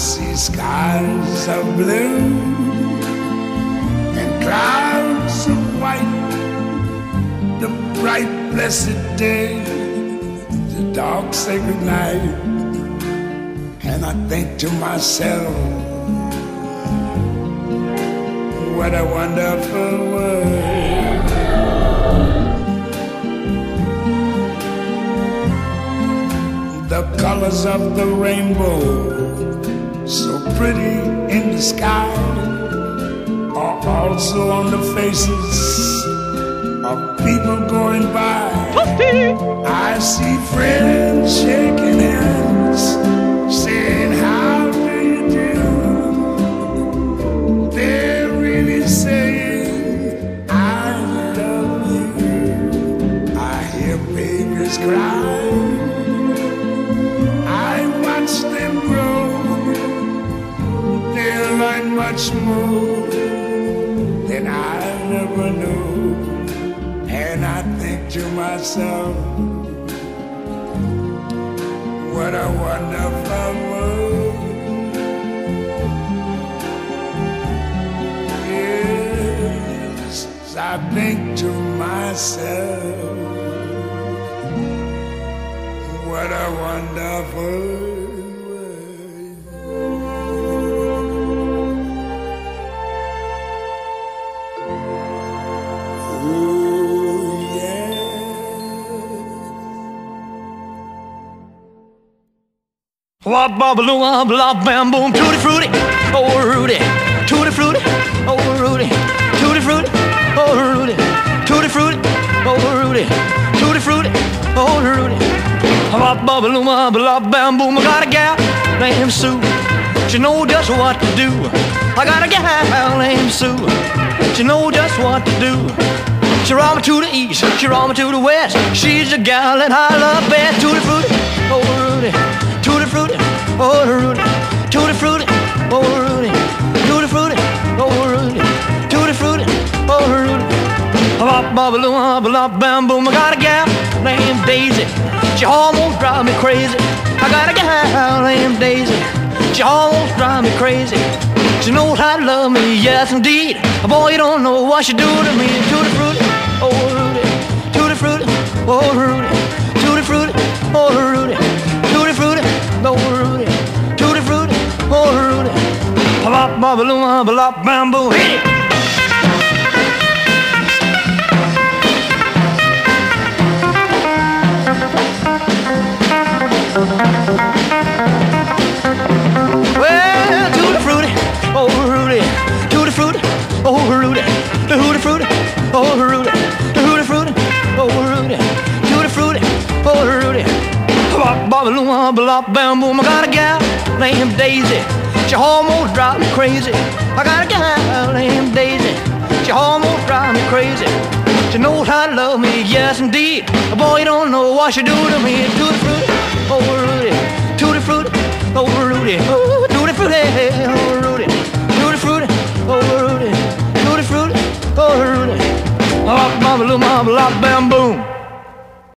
See skies of blue and clouds of white, the bright blessed day, the dark sacred night, and I think to myself, what a wonderful world. The colors of the rainbow, pretty in the sky are also on the faces of people going by. I see friends shaking hands, saying, How do you do? They're really saying, I love you. I hear babies cry. They'll much more than I never knew. And I think to myself, what a wonderful world. Yes, I think to myself, what a wonderful Wop bobbaloo blah bam boom. Tutti frutti oh Rudy tutti frutti oh Rudy tutti frutti oh Rudy tutti frutti oh Rudy tutti frutti oh Rudy Wop bobbaloo blah bam boom. I got a gal named Sue she know just what to do. I got a gal named Sue she know just what to do. She roll me to the east, she roll me to the west. She's a gal that I love best. Tutti frutti, oh Rudy, oh Rudy, tutti frutti, oh Rudy, tutti frutti, oh Rudy, tutti frutti, oh Rudy. Bop bop bop bop bam boom. I got a gal named Daisy. She almost drive me crazy. I got a gal named Daisy. She almost drive me crazy. She knows how to love me, yes indeed. Boy, you don't know what she do to me. Tutti frutti, oh Rudy, tutti frutti, oh Rudy, Bop bop bop bop bam boom, hit it. Well, tutti frutti, oh Rudy, tutti frutti, oh Rudy, tutti frutti, oh Rudy, tutti frutti, oh Rudy, tutti frutti, oh Rudy. Bop bop loom bop bam. I got a gal named Daisy. She almost drive me crazy. I got a gal named Daisy. She almost drive me crazy. She knows how to love me, yes indeed. Boy, you don't know what she do to me. Tutti frutti, oh Rudy, tutti frutti, oh Rudy, oh tutti frutti, oh Rudy, tutti frutti, oh Rudy, tutti frutti, oh Rudy. Bop bop loom bop bam boom.